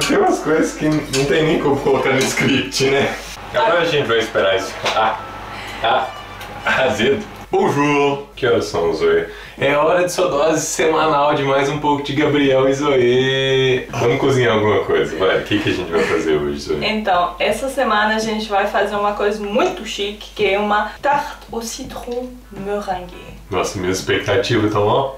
Tem umas coisas que não tem nem como colocar no script, né? Agora a gente vai esperar isso. Ah, ah, azedo. Bonjour! Que horas são, Zoe? É hora de sua dose semanal de mais um pouco de Gabriel e Zoe. Vamos cozinhar alguma coisa, vai. O que, que a gente vai fazer hoje, Zoe? Então, essa semana a gente vai fazer uma coisa muito chique, que é uma tarte au citron meringue. Nossa, minhas expectativas estão ó,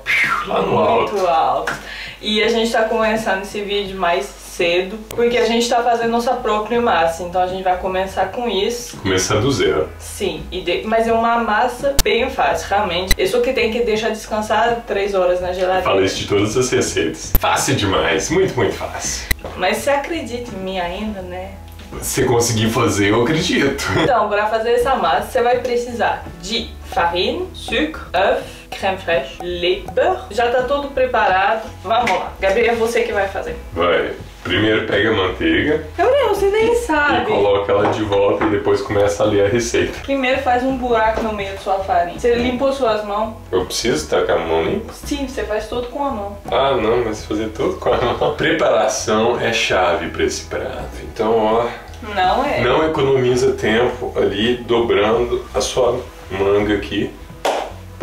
lá no alto. Muito alto. E a gente tá começando esse vídeo mais cedo, porque a gente tá fazendo nossa própria massa, então a gente vai começar com isso. Começar do zero. Sim, de... mas é uma massa bem fácil, realmente. Eu só que tem que deixar descansar 3 horas na geladeira. Falei isso de todas as receitas. Fácil demais, muito, muito fácil. Mas você acredita em mim ainda, né? Se conseguir fazer, eu acredito. Então, para fazer essa massa, você vai precisar de farinha, sucre, œuf, creme fraiche, leite, beurre. Já tá tudo preparado. Vamos lá. Gabriel, é você que vai fazer. Vai. Primeiro pega a manteiga. Gabriel, você nem sabe. E coloca ela de volta e depois começa a ler a receita. Primeiro faz um buraco no meio da sua farinha. Você limpou suas mãos? Eu preciso estar com a mão limpa? Sim, você faz tudo com a mão. Ah, não, mas fazer tudo com a mão. Preparação é chave para esse prato. Então, ó. Não é. Não economiza tempo ali dobrando a sua manga aqui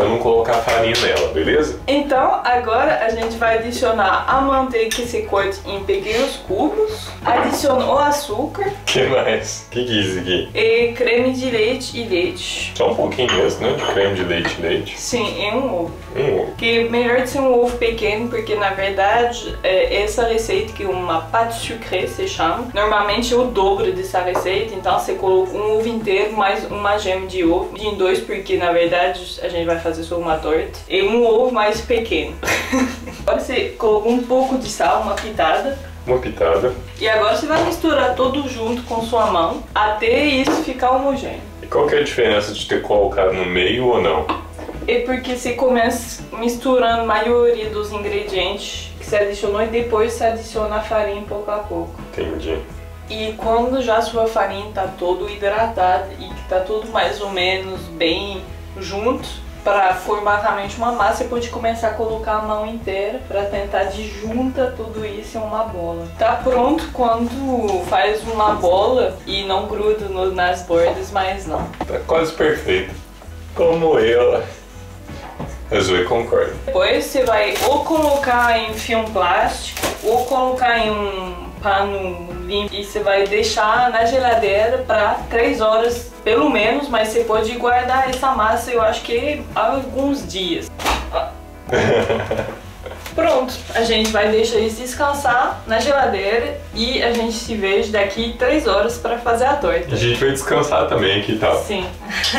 para não colocar farinha nela, beleza? Então, agora a gente vai adicionar a manteiga que se corte em pequenos cubos, adiciona o açúcar. que mais? O que, que é isso aqui? E creme de leite e leite. Só um pouquinho mesmo, né? De creme de leite e leite. Sim, em um ovo. Um ovo. Que é melhor de ser um ovo pequeno, porque na verdade é essa receita que uma pâte sucrée se chama, normalmente é o dobro dessa receita, então você coloca um ovo inteiro mais uma gema de ovo, em dois porque na verdade a gente vai fazer só uma torta, e um ovo mais pequeno. Agora você coloca um pouco de sal, uma pitada, Uma pitada. e agora você vai misturar tudo junto com sua mão até isso ficar homogêneo. E qual que é a diferença de ter colocado no meio ou não? É porque você começa misturando a maioria dos ingredientes que você adicionou e depois você adiciona a farinha pouco a pouco. Entendi. E quando já a sua farinha está todo hidratada e que está tudo mais ou menos bem junto, para formar realmente uma massa, você pode começar a colocar a mão inteira para tentar de junta tudo isso em uma bola. Tá pronto quando faz uma bola e não gruda no- nas bordas, mas não. Tá quase perfeito. Como eu. A Zoe concorda. Depois você vai ou colocar em filme plástico ou colocar em um pano limpo e você vai deixar na geladeira para 3 horas pelo menos, mas você pode guardar essa massa eu acho que alguns dias. Pronto, a gente vai deixar isso descansar na geladeira e a gente se vê daqui 3 horas para fazer a torta. A gente vai descansar também aqui, tá? Sim.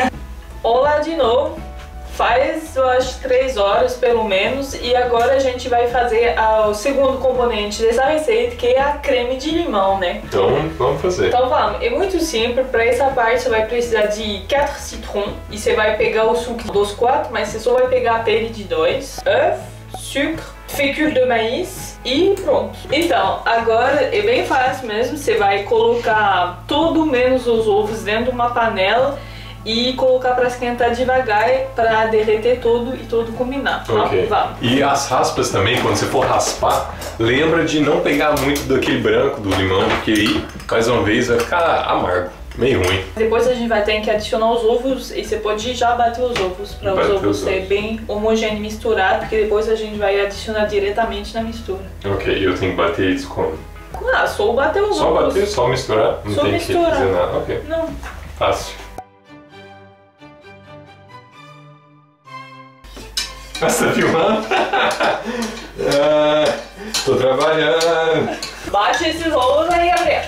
Olá de novo. Faz, eu acho, três horas pelo menos. E agora a gente vai fazer o segundo componente dessa receita, que é a creme de limão, né? Então, vamos fazer. Então vamos, é muito simples. Para essa parte você vai precisar de 4 citrons. E você vai pegar o suco dos 4, mas você só vai pegar a pele de 2. œuf, sucre, fécule de maïs e pronto. Então, agora é bem fácil mesmo. Você vai colocar tudo menos os ovos dentro de uma panela e colocar para esquentar devagar para derreter tudo e tudo combinar. Ok. Vamos. E as raspas também, quando você for raspar, lembra de não pegar muito daquele branco do limão, porque aí, mais uma vez, vai ficar amargo, meio ruim. Depois a gente vai ter que adicionar os ovos e você pode já bater os ovos para os ovos os ser ovos. bem homogêneo e misturado, porque depois a gente vai adicionar diretamente na mistura. Ok, eu tenho que bater isso como? Ah, só bater os Só ovos. bater, só misturar? Não Só tem misturar. que fazer nada. Ok, Não. fácil. Tá filmando? ah, tô trabalhando. Bate esses ovos aí, Gabriel.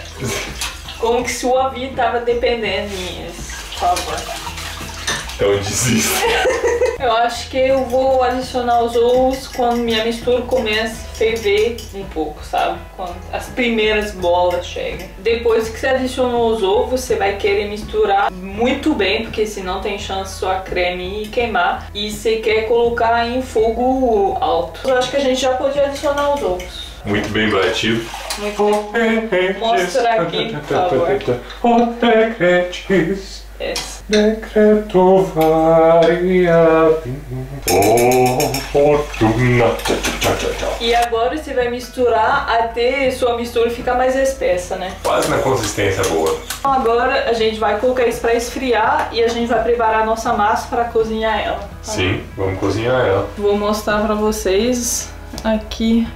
Como que sua vida tava dependendo nisso, por favor. Então desisto. Eu acho que eu vou adicionar os ovos quando minha mistura começa a ferver um pouco, sabe? Quando as primeiras bolas chegam. Depois que você adicionou os ovos, você vai querer misturar muito bem, porque senão tem chance sua creme queimar. E você quer colocar em fogo alto. Eu acho que a gente já pode adicionar os ovos. Muito bem batido. Muito bem. Mostra aqui, por favor. Essa. Decreto variabil. Oh, fortuna. E agora você vai misturar até sua mistura ficar mais espessa, né? Quase na consistência boa. Então agora a gente vai colocar isso para esfriar e a gente vai preparar a nossa massa para cozinhar ela. tá? Sim, vamos cozinhar ela. Vou mostrar para vocês aqui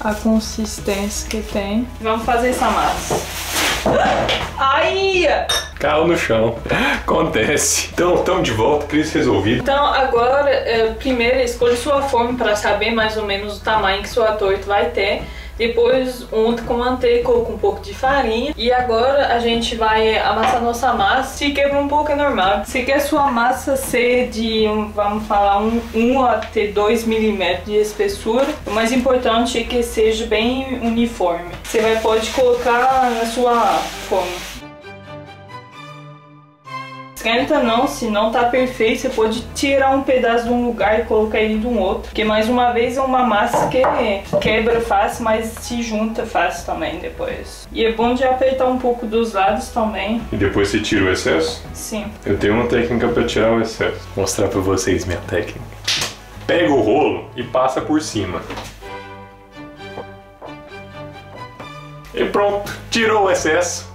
a consistência que tem. Vamos fazer essa massa. Ai! Caiu no chão. Acontece. Então, estamos de volta, crise resolvida. Então agora, é, primeiro escolha sua forma para saber mais ou menos o tamanho que sua torta vai ter. Depois unta com manteiga, coloca um pouco de farinha. E agora a gente vai amassar nossa massa. Se quebra um pouco é normal. Se quer sua massa ser de, vamos falar, 1 um, um até 2 milímetros de espessura, o mais importante é que seja bem uniforme. Você vai, pode colocar na sua forma. Esquenta não, se não tá perfeito, você pode tirar um pedaço de um lugar e colocar ele de um outro. Porque mais uma vez é uma massa que quebra fácil, mas se junta fácil também depois. E é bom de apertar um pouco dos lados também. E depois você tira o excesso? Sim. Eu tenho uma técnica para tirar o excesso. Vou mostrar para vocês minha técnica. Pega o rolo e passa por cima. E pronto, tirou o excesso.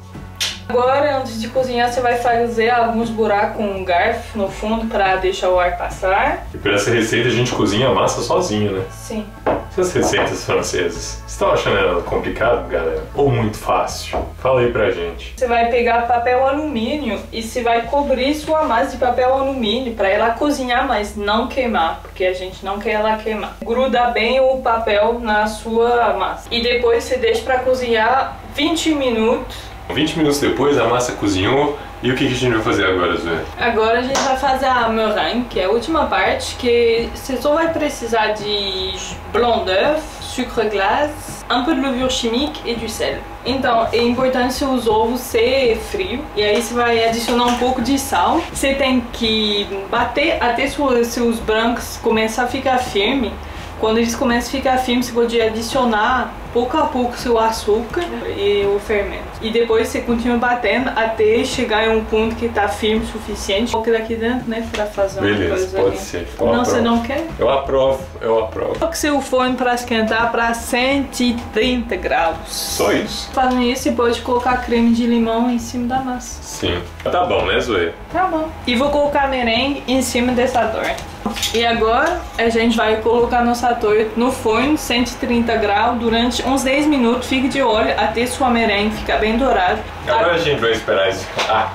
Agora, antes de cozinhar, você vai fazer alguns buracos com um garfo no fundo para deixar o ar passar. E para essa receita a gente cozinha a massa sozinho, né? Sim. Essas receitas francesas, vocês estão achando ela complicado, galera? Ou muito fácil? Fala aí pra gente. Você vai pegar papel alumínio e você vai cobrir sua massa de papel alumínio para ela cozinhar, mas não queimar, porque a gente não quer ela queimar. Gruda bem o papel na sua massa. E depois você deixa para cozinhar 20 minutos 20 minutos depois a massa cozinhou e o que, a gente vai fazer agora, Zé? Agora a gente vai fazer a meringue, que é a última parte, que você só vai precisar de blanc d'œuf, sucre glace, un peu de levure chimique e du sel. Então, é importante os ovos ser frio e aí você vai adicionar um pouco de sal. Você tem que bater até seus, seus brancos começar a ficar firme. Quando eles começam a ficar firmes, você pode adicionar pouco a pouco seu açúcar e o fermento. E depois você continua batendo até chegar em um ponto que tá firme o suficiente. Coloque daqui dentro, né, pra fazer uma Beleza, coisa pode ali. ser. Eu Não, aprovo. você não quer? Eu aprovo, eu aprovo. Coloque seu forno para esquentar para 130 graus. Só isso? Fazendo isso, você pode colocar creme de limão em cima da massa. Sim. Tá bom, né, Zoe? Tá bom. E vou colocar merengue em cima dessa torta. E agora a gente vai colocar nossa torta no forno, 130 graus, durante uns 10 minutos. Fique de olho até sua merengue ficar bem dourado. Agora a gente vai esperar isso. Ah,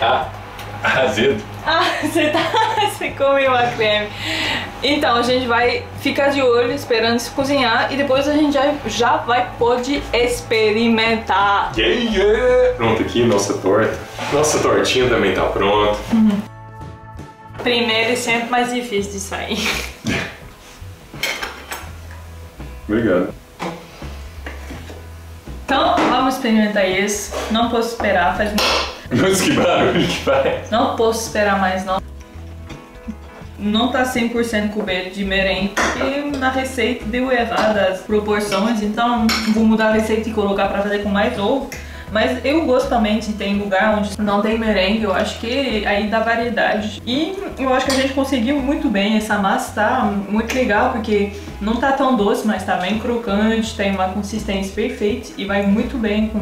ah, azedo. Ah, você tá. Você comeu a creme. Então a gente vai ficar de olho esperando isso cozinhar e depois a gente já, já vai pode experimentar. Yeah, yeah. Pronto aqui, nossa torta. Nossa tortinha também tá pronta. Primeiro e sempre mais difícil de sair. Obrigado. Então experimentar isso. Não posso esperar, faz muito. Nossa, que barulho que faz. Não posso esperar mais não. Não tá 100% coberto de merengue, porque na receita deu errado as proporções, então vou mudar a receita e colocar pra fazer com mais ovo. Mas eu gosto também de ter lugar onde não tem merengue, eu acho que aí dá variedade. E eu acho que a gente conseguiu muito bem, essa massa tá muito legal, porque não tá tão doce, mas tá bem crocante, tem uma consistência perfeita e vai muito bem com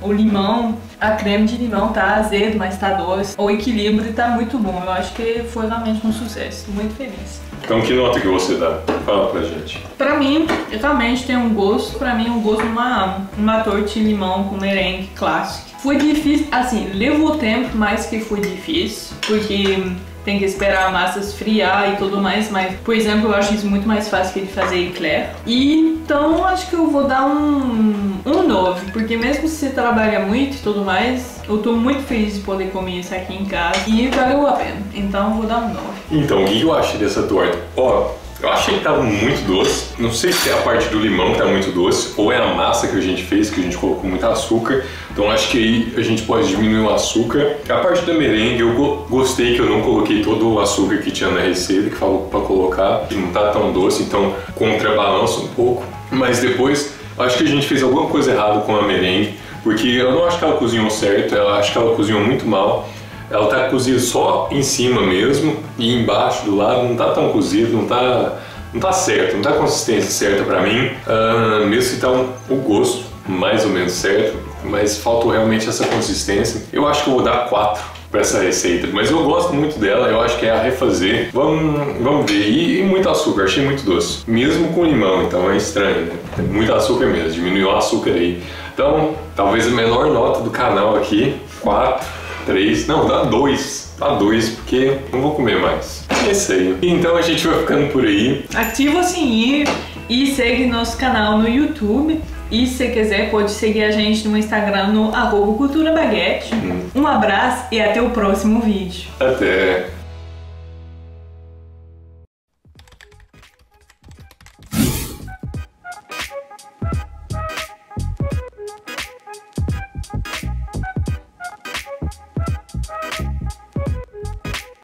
o limão, a creme de limão tá azedo, mas tá doce. O equilíbrio tá muito bom. Eu acho que foi realmente um sucesso. Tô muito feliz. Então que nota que você dá? Fala pra gente. Pra mim, realmente tem um gosto. Pra mim, um gosto de uma, uma torta de limão com merengue clássico. Foi difícil, assim, levou tempo, mas que foi difícil. Porque tem que esperar a massa esfriar e tudo mais, mas, por exemplo, eu acho isso muito mais fácil que de fazer eclair. E então, acho que eu vou dar um, um 9, porque mesmo se você trabalha muito e tudo mais, eu tô muito feliz de poder comer isso aqui em casa e valeu a pena. Então, vou dar um 9. Então, o que eu achei dessa torta? Ó, eu achei que tava muito doce. Não sei se é a parte do limão que tá muito doce, ou é a massa que a gente fez, que a gente colocou muito açúcar. Então acho que aí a gente pode diminuir o açúcar. A parte da merengue, eu go- gostei que eu não coloquei todo o açúcar que tinha na receita, que falou pra colocar, que não tá tão doce, então contrabalança um pouco. Mas depois, acho que a gente fez alguma coisa errada com a merengue, Porque eu não acho que ela cozinhou certo, eu acho que ela cozinhou muito mal. Ela tá cozida só em cima mesmo e embaixo do lado não tá tão cozido, não tá, não tá certo, não tá a consistência certa pra mim. Uh, mesmo que tá um, o gosto mais ou menos certo, mas faltou realmente essa consistência. Eu acho que eu vou dar 4 para essa receita, mas eu gosto muito dela, eu acho que é a refazer. Vamos, vamos ver. E, e, muito açúcar, achei muito doce. Mesmo com limão, então é estranho, né? Muito açúcar mesmo, diminuiu o açúcar aí. Então, talvez a menor nota do canal aqui, 4, 3, não, dá 2. Dá 2, porque não vou comer mais. É isso aí. Então a gente vai ficando por aí. Ativa o sininho e segue nosso canal no YouTube. E se quiser, pode seguir a gente no Instagram no arroba Cultura Baguete. Hum. Um abraço e até o próximo vídeo. Até!